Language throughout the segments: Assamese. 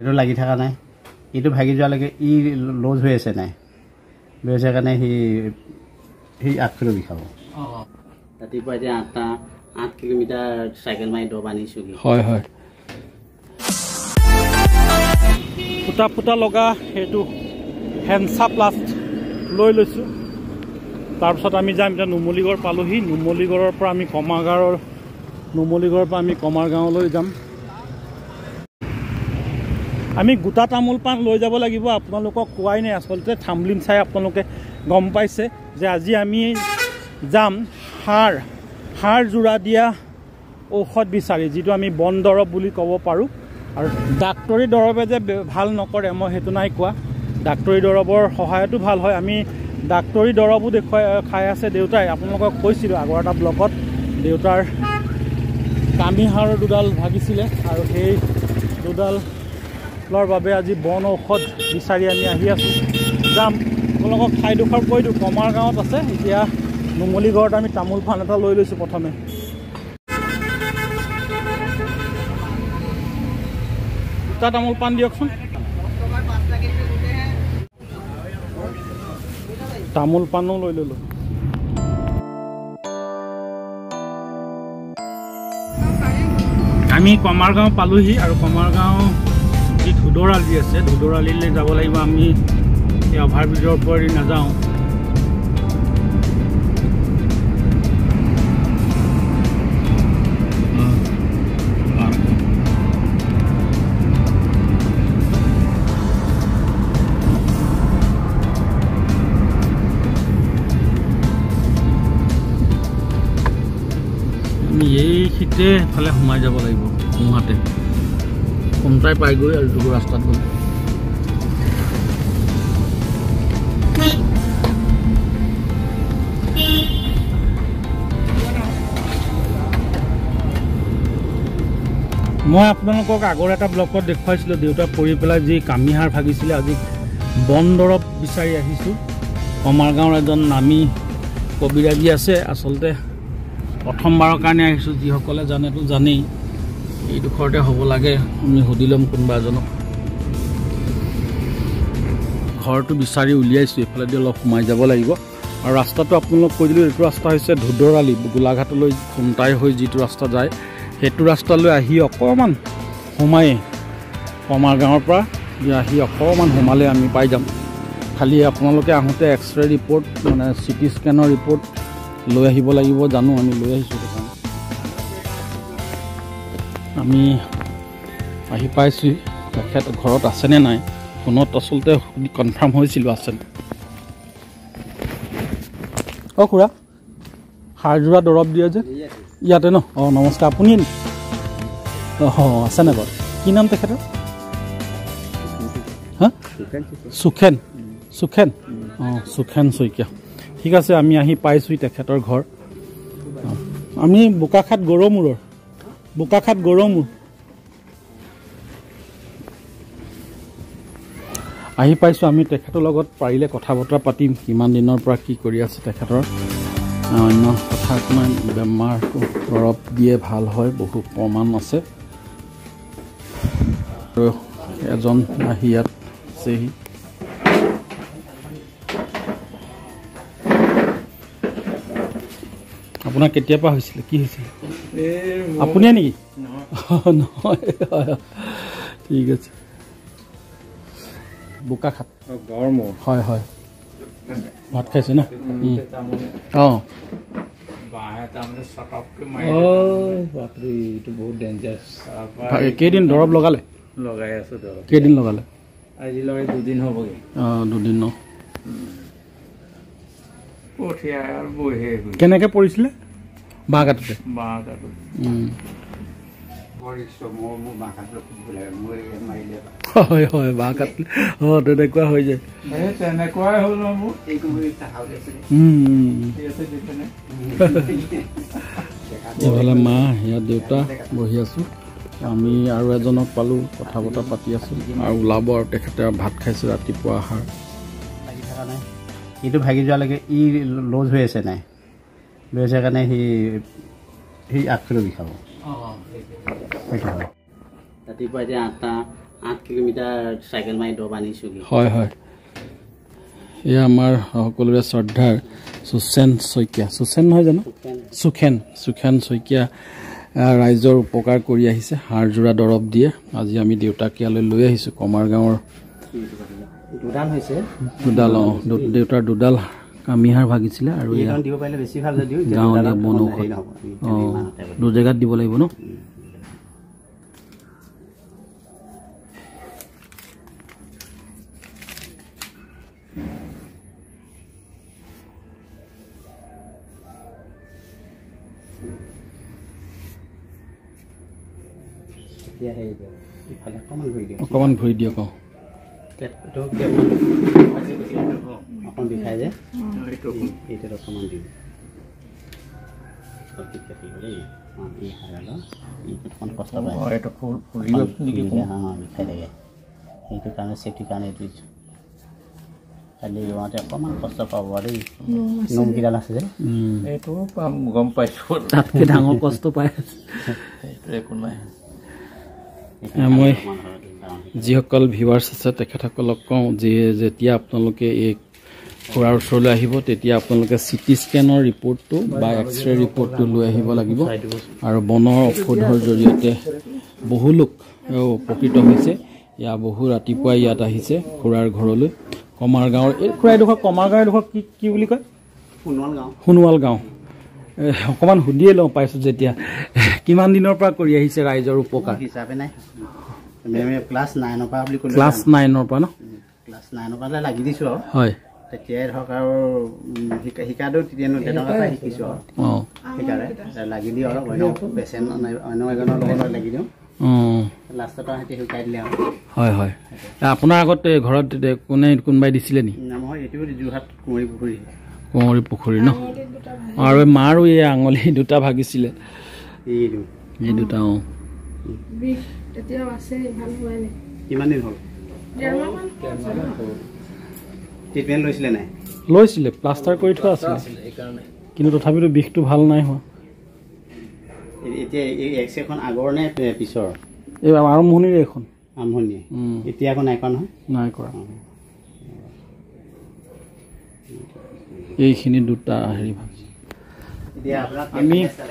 সেইটো লাগি থকা নাই। ইটো ভাগি যোৱালৈকে ই লজ হৈ আছে নাই। লৈ আছে কাৰণে সি সি আগফালে বিষাব। ৰাতিপুৱা এতিয়া আঠটা আঠ কিলোমিটাৰ চাইকেল মাৰি দব আনিছোঁগৈ হয় হয়। ফুটা ফুটা লগা সেইটো হেণ্ডচা প্লাষ্ট লৈ লৈছোঁ। তাৰপিছত আমি যাম এতিয়া নুমলীগড় পালোহি। নুমলীগড়ৰ পৰা আমি কমাৰগাঁৱৰ নুমলীগড়ৰ পৰা আমি কমাৰ গাঁৱলৈ যাম। আমি গোটা তামোল পাণ লৈ যাব লাগিব আপোনালোকক কোৱাই নাই। আচলতে থামলিন চাই আপোনালোকে গম পাইছে যে আজি আমি যাম সাৰ সাৰ যোৰা দিয়া ঔষধ বিচাৰি যিটো আমি বন দৰৱ বুলি ক'ব পাৰোঁ। আৰু ডাক্তৰী দৰৱে যে ভাল নকৰে মই সেইটো নাই কোৱা। ডাক্তৰী দৰৱৰ সহায়তো ভাল হয়। আমি ডাক্তৰী দৰৱো দেখুৱাই খাই আছে দেউতাই। আপোনালোকক কৈছিলোঁ আগৰ এটা ব্লকত দেউতাৰ কামিহাৰৰ দুডাল ভাগিছিলে আৰু সেই দুডালৰ বাবে আজি বন ঔষধ বিচাৰি আমি আহি আছোঁ। যাম। আপোনালোকক ঠাইডোখৰ কৈ দিওঁ। কমাৰ গাঁৱত আছে। এতিয়া নুমলীগড়ত আমি তামোল পাণ এটা লৈ লৈছোঁ প্ৰথমে। দুটা তামোল পাণ দিয়কচোন। তামোল পাণো লৈ ল'লোঁ। আমি কমাৰগাঁও পালোহি আৰু কমাৰগাঁও যি ধুদৰালি আছে ধুদৰালিলৈ যাব লাগিব আমি। এই অভাৰব্ৰিজৰ ওপৰেদি নাযাওঁ। এই সিতে ফালে সোমাই যাব লাগিব সোঁহাতে সোনকাই পাইগৈ আৰু যোগৰ ৰাস্তাত গ'লে। মই আপোনালোকক আগৰ এটা ব্লকত দেখুৱাইছিলোঁ দেউতা পৰি পেলাই যি কামিহাৰ ভাগিছিলে আজি বন দৰৱ বিচাৰি আহিছোঁ। কমাৰ গাঁৱৰ এজন নামী কবিৰাজী আছে আচলতে প্ৰথমবাৰৰ কাৰণে আহিছোঁ যিসকলে জানেতো জানেই। এইডোখৰতে হ'ব লাগে। আমি সুধি ল'ম কোনোবা এজনক। ঘৰটো বিচাৰি উলিয়াইছোঁ এইফালেদি অলপ সোমাই যাব লাগিব। আৰু ৰাস্তাটো আপোনালোক কৈ দিলোঁ এইটো ৰাস্তা হৈছে ধুদৰালি গোলাঘাটলৈ খুমটাই হৈ যিটো ৰাস্তা যায় সেইটো ৰাস্তালৈ আহি অকণমান সোমাই কমাৰ গাঁৱৰ পৰা আহি অকণমান সোমালে আমি পাই যাম। খালি আপোনালোকে আহোঁতে এক্স ৰে ৰিপৰ্ট মানে চি টি স্কেনৰ ৰিপৰ্ট লৈ আহিব লাগিব জানো আমি লৈ আহিছোঁ। আমি আহি পাইছোঁ। তেখেত ঘৰত আছেনে নাই? ফোনত আচলতে কনফাৰ্ম হৈছিলোঁ আছে অঁ খুৰা। সাৰ যোৰা দৰৱ দিয়ে যে। ইয়াতে ন? অঁ নমস্কাৰ। আপুনিয়ে নি অঁ আছেনে বাৰু? কি নাম তেখেতৰ? হা? সুখেন। অঁ সুখেন শইকীয়া। ঠিক আছে আমি আহি পাইছোঁহি তেখেতৰ ঘৰ। আমি বোকাখাট গৰমূৰৰ। বোকাখাট গৰমূৰ আহি পাইছোঁ আমি তেখেতৰ লগত পাৰিলে কথা বতৰা পাতিম কিমান দিনৰ পৰা কি কৰি আছে তেখেতৰ। অন্য কথা অকণমান বেমাৰটো দৰৱ দিয়ে ভাল হয় বহু প্ৰমাণ আছে। আৰু এজন আহি ইয়াত আছেহি। আপোনাৰ কেতিয়াৰ পৰা হৈছিলে? কি হৈছিলে? আপুনিয়ে নেকি? নহয়। হয়, হয়। ঠিক আছে। গড়মূৰ হয় হয়। ভাত খাইছে না। অঁ। কেইদিন দৰৱ লগালে? লগাই আছোঁ দৰৱ। কেইদিন লগালে? আজি লগাই দুদিন হ'বগৈ। অঁ দুদিন ন? কঠীয়া আৰু বহে গৈ কেনেকৈ পৰিছিলে? বাঁহ কাটোতে বাঁহ হয় হয় বাঁহ কাটিলে অঁ তেনেকুৱা হৈ যায়। তেনেকুৱাই হ'ল মোৰ। এইফালে মা ইয়াত দেউতা বহি আছোঁ। আমি আৰু এজনক পালোঁ কথা বতৰা পাতি আছোঁ। আৰু ওলাব আৰু তেখেতে ভাত খাইছে ৰাতিপুৱা আহাৰ। লাগি থকা নাই? ইটো ভাগি যোৱালৈকে ই লজ হৈ আছে নাই? লৈ আছে কাৰণে সি সি আগফালে বিষাব ৰাতিপুৱা এতিয়া আঠটা আঠ কিলোমিটাৰ চাইকেল মাৰি দব আনিছোগৈ। হয় হয়। এয়া আমাৰ সকলোৰে শ্ৰদ্ধাৰ সুচেন শইকীয়া। সুচেন নহয় জানো? সুখেন। সুখেন শইকীয়া ৰাইজৰ উপকাৰ কৰি আহিছে। হাড়যোৰা দৰৱ দিয়ে। আজি আমি দেউতাক ইয়ালৈ লৈ আহিছোঁ। কমাৰ গাঁৱৰ দুডাল হৈছে। দুডাল অঁ দেউতাৰ দুডাল কামিহাৰ ভাগিছিলে আৰু গাঁৱলীয়া নহ'ব। আমি অঁ ইমানতে কৰিম। দু জেগাত দিব লাগিব ন? অকণমান ঘূৰি দিয়ক অঁ। সেইটো কাৰণে চেফটিৰ কাৰণে এইটো দিছোঁ খালি ৰোৱাতে অকণমান কষ্ট পাব দেই নোমকেইডাল আছে যে। এইটো গম পাইছোঁ তাতকৈ ডাঙৰ কষ্ট পাই আছে একো নাই মই যিসকল ভিউৱাৰ্ছ আছে তেখেতসকলক কওঁ যে যেতিয়া আপোনালোকে এই খুৰাৰ ওচৰলৈ আহিব তেতিয়া আপোনালোকে চি টি স্কেনৰ ৰিপৰ্টটো বা এক্স ৰে ৰিপৰ্টটো লৈ আহিব লাগিব। আৰু বনৰ ঔষধৰ জৰিয়তে বহু লোক উপকৃত হৈছে। ইয়াৰ বহু ৰাতিপুৱাই ইয়াত আহিছে খুৰাৰ ঘৰলৈ। কমাৰ গাঁৱৰ এই খুৰা এডোখৰ কমাৰ গাঁও এডোখৰ কি কি বুলি কয়? সোণোৱাল গাঁও। অকণমান সুধিয়ে লওঁ পাইছোঁ যেতিয়া। কিমান দিনৰ পৰা কৰি আহিছে ৰাইজৰ উপকাৰ? হিচাপে নাই। মেমে ক্লাছ নাইনৰ পৰা বুলি ক'লে ক্লাছ নাইনৰ পৰা ন? ক্লাছ নাইনৰ পৰা লাগি দিছোঁ আৰু। হয়। তেতিয়াই ধৰক আৰু শিকা শিকাটো তেতিয়া তেনেকুৱা পৰা শিকিছোঁ আৰু। অঁ। তাৰপিছত লাগি দিওঁ আৰু অন্য পেচেণ্ট অন্য এজনৰ লগত লাগি দিওঁ। অঁ। লাষ্টত আৰু সিহঁতি শিকাই দিলে আৰু। হয় হয়। আপোনাৰ আগত এই ঘৰত এ, কোনে কোনোবাই দিছিলে নি? নহয় এইটো যোৰহাট কুঁৱৰী পুখুৰী। কোঁৱৰী পুখুৰী ন? আৰু এই মাৰো এই আঙুলি দুটা ভাগিছিলে। এই দুটা অঁ। বিষ এতিয়াও আছে ভাল হোৱাই নাই। কিমান দিন হ'ল? ডেৰমাহমান ট্ৰিটমেণ্ট লৈছিলে নাই? লৈছিলে প্লাষ্টাৰ কৰি থোৱা আছিলে। কিন্তু তথাপিতো বিষটো ভাল নাই হোৱা। এ- এতিয়া এই এক্স ৰেখন আগৰ নে পে- পিছৰ? এই আৰম্ভণিৰে এখন আৰম্ভণিয়ে উম, এতিয়া আকৌ নাই কৰা নহয়? নাই কৰা। এইখিনি দুটা হেৰি আপোনাক আমি কেনেকুৱা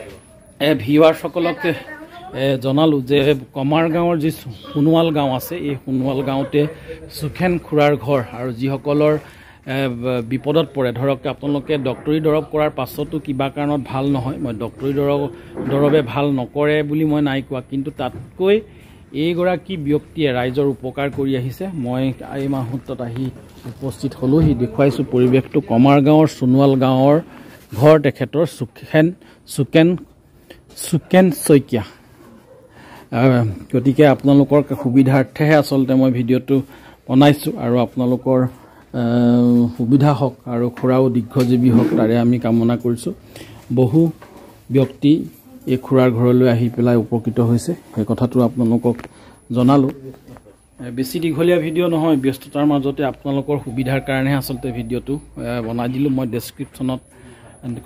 জনালোঁ যে কমাৰ গাঁৱৰ যি সোণোৱাল গাঁও আছে এই সোণোৱাল গাঁৱতে সুখেন খুৰাৰ ঘৰ আৰু যিসকলৰ বিপদত পৰে। ধৰক আপোনালোকে ডক্তৰী দৰৱ কৰাৰ পাছতো কিবা কাৰণত ভাল নহয়। মই ডক্তৰী দৰৱ দৰৱে ভাল নকৰে বুলি মই নাই কোৱা। কিন্তু তাতকৈ এইগৰাকী ব্যক্তিয়ে ৰাইজৰ উপকাৰ কৰি আহিছে। মই এই মাহত আহি উপস্থিত হ'লোঁ সি দেখুৱাইছোঁ পৰিৱেশটো। কমাৰ গাঁৱৰ সোণোৱাল গাঁৱৰ ঘৰ তেখেতৰ সুখেন সুকেন সুকেন শইকীয়া। গতিকে আপোনালোকৰ সুবিধাৰ্থেহে আচলতে মই ভিডিঅ'টো বনাইছোঁ আৰু আপোনালোকৰ সুবিধা হওক আৰু খুৰাও দীৰ্ঘজীৱী হওক তাৰে আমি কামনা কৰিছোঁ। বহু ব্যক্তি এই খুৰাৰ ঘৰলৈ আহি পেলাই উপকৃত হৈছে। সেই কথাটো আপোনালোকক জনালোঁ। বেছি দীঘলীয়া ভিডিঅ' নহয় ব্যস্ততাৰ মাজতে আপোনালোকৰ সুবিধাৰ কাৰণেহে আচলতে ভিডিঅ'টো বনাই দিলোঁ। মই ডেছক্ৰিপশ্যনত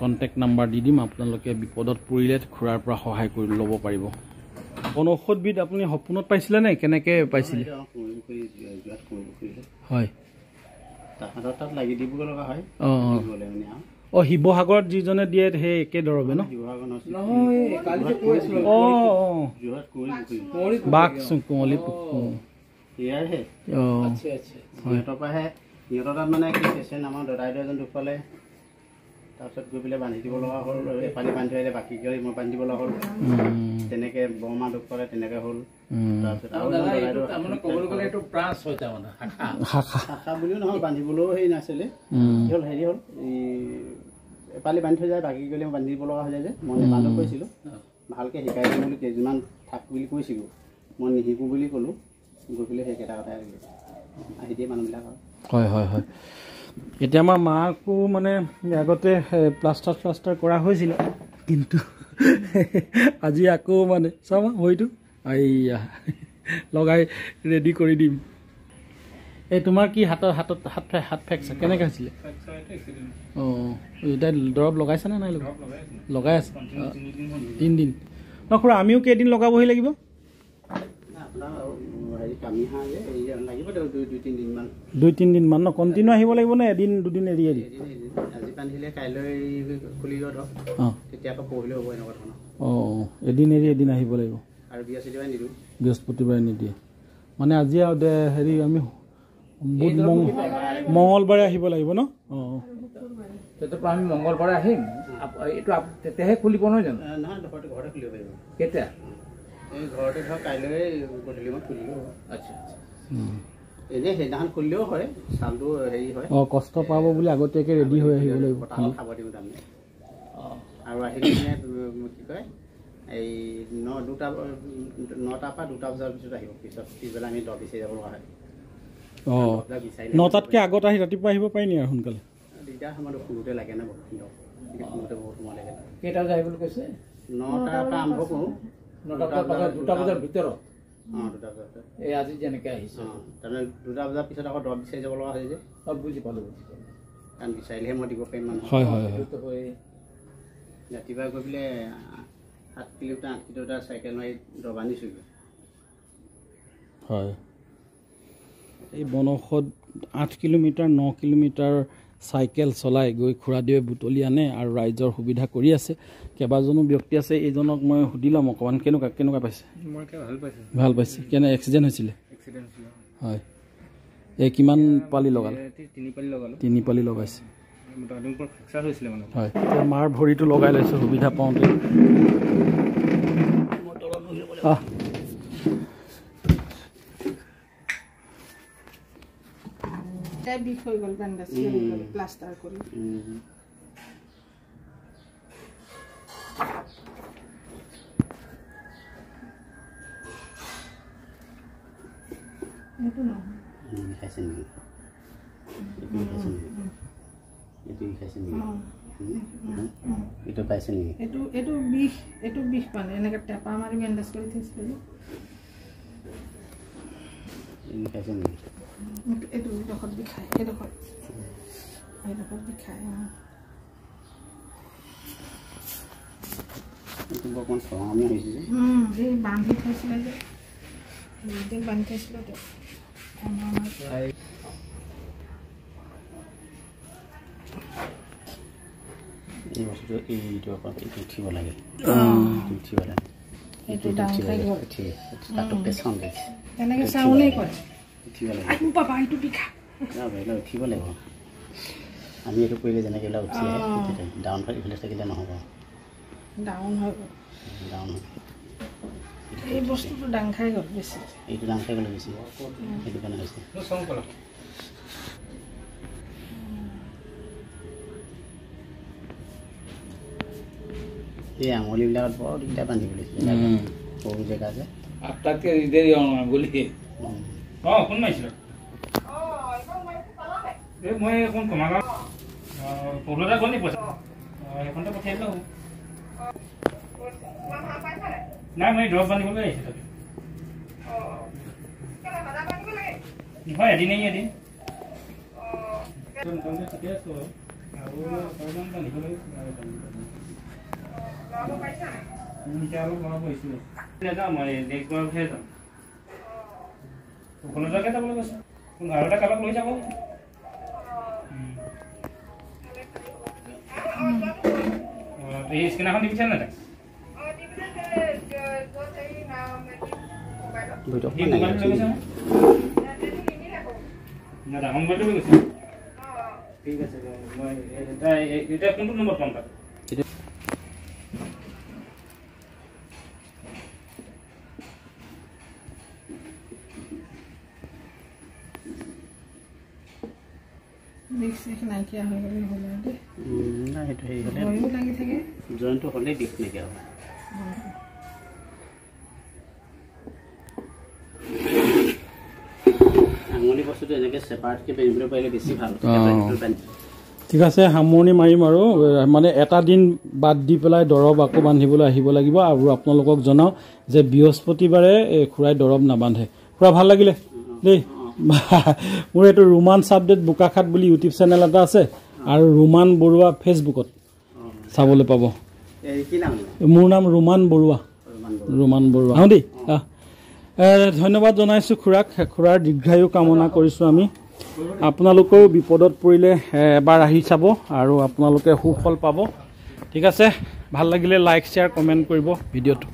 কণ্টেক্ট নাম্বাৰ দি দিম। আপোনালোকে বিপদত পৰিলে খুৰাৰ পৰা সহায় কৰি ল'ব পাৰিব। বনৌষধবিধ আপুনি সপোনত পাইছিলে নে? কেনেকৈ পাইছিলে? হয়। অঁ শিৱসাগৰত যিজনে দিয়ে সেই একে দৰৱে ন? বাঘ কুঁৱলী। ইয়াৰহে অঁ। সিহঁতৰ পৰাহে সিহঁতৰ তাত মানে কি পেচেণ্ট আমাৰ দাদাইদেউ এজন ঢুকালে তাৰপিছত গৈ পেলাই বান্ধি দিব লগা হ'ল এফালে বান্ধি আহিলে বাকী কৰি মই বান্ধি দিব লগা হ'ল। তেনেকে বৰমা দুখ পালে তেনেকে হ'ল। তাৰপিছত আৰু শাখা বুলিও নহয় বান্ধিবলৈও হেৰি নাছিলে। কি হ'ল হেৰি হ'ল এই এপালি বান্ধি থৈ যায় বাকী কৰিলে বান্ধি দিব লগা হৈ যায় যে। মই নেপালো কৈছিলোঁ ভালকৈ শিকাই দিম বুলি কেইদিনমান থাক বুলি কৈছিলোঁ। মই নিশিকোঁ বুলি ক'লোঁ গৈ পেলাই সেইকেইটা কথাই আহি দিয়ে মানুহবিলাক আৰু। হয় হয় হয়। এতিয়া আমাৰ মাকো মানে আগতে প্লাষ্টাৰ প্লাষ্টাৰ কৰা হৈছিলে। কিন্তু আজি আকৌ মানে চাওঁ ভৰিটো এইয়া লগাই ৰেডি কৰি দিম। এই তোমাৰ কি হাতত হাতত হাত হাত ফ্ৰেকচাৰ? কেনেকৈ হৈছিলে? অঁ এতিয়া দৰৱ লগাইছেনে নাই লগা লগাই আছে। তিনিদিন। ন খুৰা আমিও কেইদিন লগাবহি লাগিব আপোনাৰ হেৰি কামি হাঁহ যে এই লাগিব দুই তিনিদিনমান ন কণ্টিনিউ আহিব লাগিব নে এদিন দুদিন এৰি এৰি? অঁ। এদিন এৰি এদিন আহিব লাগিব। আৰু বৃহস্পতিবাৰে নিদিয়ে। মানে আজি হেৰি আমি বুধ মঙলবাৰে আহিব লাগিব ন? অঁ তেতিয়াৰ পৰা আমি মংগলবাৰে আহিম। এইটো তেতিয়াহে খুলিব নহয় জানো? ঘৰতে খুলিব পাৰিব। কেতিয়া? এই ঘৰতে ধৰক কাইলৈ গধূলি সময়ত খুলিলেও হ'ব আচ্ছা আচ্ছা। উম। এনেই সেইদিনাখন খুলিলেও হয় চাউলটো হেৰি হয়। অঁ কষ্ট পাব বুলি আগতীয়াকৈ ৰেডি হৈ আহিব লাগিব। পতালত খাব দিওঁ তাৰমানে। অঁ। আৰু কি কয় এই ন দুটা নটাৰ পৰা দুটা বজাৰ পিছত আহিব। পিছত পিছবেলা আমি দহ বিচাৰি যাব লগা হয়। অঁ নটাতকৈ আগত আহি ৰাতিপুৱা আহিব পাৰি নি আৰু সোনকালে? দিগদাৰ শুনোতে লাগে ন বহুত সময় লাগে। কেইটা বজাত আহিবলৈ কৈছে? নটাৰ পৰা আৰম্ভ কৰোঁ। নটা বজাৰ পাছত দুটা বজাৰ ভিতৰত অঁ দুটা বজাত এই আজি যেনেকৈ আহিছে অঁ তাৰমানে দুটা বজাৰ পিছত আকৌ দৰৱ বিচাৰি যাব লগা হয় যে অঁ বুজি পালোঁ বুজি পালোঁ কাৰণ বিচাৰিলেহে মই দিব পাৰিম মানুহ হয় হয় হয় সেইটোতো হয় ৰাতিপুৱা গৈ পেলাই সাত কিলোমিটাৰ আঠ কিলোমিটাৰ চাইকেল মাৰি দৰৱ আনিছোঁগৈ হয় এই বনৌষধ আঠ কিলোমিটাৰ ন কিলোমিটাৰ চাইকেল চলাই গৈ খুৰাদেৱে বুটলি আনে আৰু ৰাইজৰ সুবিধা কৰি আছে। কেইবাজনো ব্যক্তি আছে এইজনক মই সুধি ল'ম অকণমান। কেনেকুৱা কেনেকুৱা পাইছে? ভাল পাইছোঁ। কেনে এক্সিডেণ্ট হৈছিলে? হয়। এই কিমান পালি লগালে? তিনি পালি লগাইছে। হয়। এতিয়া মাৰ ভৰিটো লগাই লৈছোঁ সুবিধা পাওঁতে। তাই বিষ হৈ গ'ল বেণ্ডেজ প্লাষ্টাৰ কৰি সেইটো নহয় খাইছে নেকি এইটো খাইছে নেকি এইটো খাইছে নেকি হুম? এইটো পাইছে নেকি এইটো এইটো বিষ এইটো বিষ মানে এনেকৈ টেপা মাৰি বেণ্ডেজ কৰি থৈছিলে নেকি এইটো এইডোখৰত বিষায় এইডোখৰত। এইডোখৰত বিষায় অঁ। এই বান্ধি থৈছিলে যে। দুদিন বান্ধি থৈছিলে এই বস্তুটো এইটো উঠিব লাগে। উঠিব লাগে। এইটো তেনেকৈ চাউলেই কৰে উঠিব লাগে আইও পাপা এইটো বিষা যাব এইবিলাক উঠিব লাগিব। আমি এইটো কৰিলে যেনেকৈ এইবিলাক উঠি আহে ডাউন হৈ ইফালে থাকিলে নহ'ব। ডাউন হৈ গ'ল। ডাউন হয় এই বস্তুটো ডাং খাই গ'ল বেছি। এইটো ডাউন খাই গ'লে বেছি। সেইটো কাৰণে হৈছে। এই আঙুলিবিলাকত বৰ দিগদাৰ বান্ধিবলৈ সৰু জেগা যে। আঠটাতকৈ দেৰি অঁ বুলি উম। অঁ ফোন মাৰিছিলোঁ। এই মই এখন কমাগাঁও এটা গ'ল নি পইচা? অঁ সেইখনতে পঠিয়াই দিলোঁ। নাই মই দৰৱ বান্ধিবলৈ আহিছোঁ তাতে। হয় এদিনেই এদিন। মোটামুটি ঠিকে আছোঁ আৰু অকণমান আহিছিলোঁ নাযাওঁ মই নেক্সট বাৰতহে যাম। ভোলজাকে যাবলৈ কৈছে আৰু এটা কাৰোবাক লৈ যাব? এই স্কেনাৰখন দিবিছে নাই? তাক আছে। না? ডাঙৰ মোবাইলটো লৈ গৈছে? ঠিক আছে। মই এতিয়া এতিয়া কোনটো নম্বৰ পাম তাক বিষ চিষ নাইকিয়া হৈ গ'লে হ'ল আৰু দেই। উম, নাই, সেইটো হেৰি হ'লে ভয়ো লাগি থাকে। জইনটো হ'লেই বিষ নাইকিয়া হয় আঙুলি বস্তুটো এনেকৈ চেপাৰেটকৈ বান্ধিবলৈ পাৰিলে বেছি ভাল এটা ভিতৰত বান্ধি ঠিক আছে সামৰণি মাৰিম আৰু মানে এটা দিন বাদ দি পেলাই দৰৱ আকৌ বান্ধিবলৈ আহিব লাগিব আৰু আপোনালোকক জনাওঁ যে বৃহস্পতিবাৰে খুৰাই দৰৱ নাবান্ধে। খুৰা ভাল লাগিলে। দেই। মোৰ এইটো ৰোমাঞ্চ আপডেট বোকাখাট বুলি ইউটিউব চেনেল এটা আছে আৰু ৰোমান বৰুৱা ফেচবুকত চাবলৈ পাব। মোৰ নাম ৰোমান বৰুৱা। ৰোমান বৰুৱা। আহোঁ। দেই ধন্যবাদ জনাইছোঁ খুৰাক। খুৰাৰ দীৰ্ঘায়ু কামনা কৰিছোঁ আমি। আপোনালোকেও বিপদত পৰিলে এবাৰ আহি চাব আৰু আপোনালোকে সুফল পাব। ঠিক আছে? ভাল লাগিলে লাইক শ্বেয়াৰ কমেণ্ট কৰিব ভিডিঅ'টো।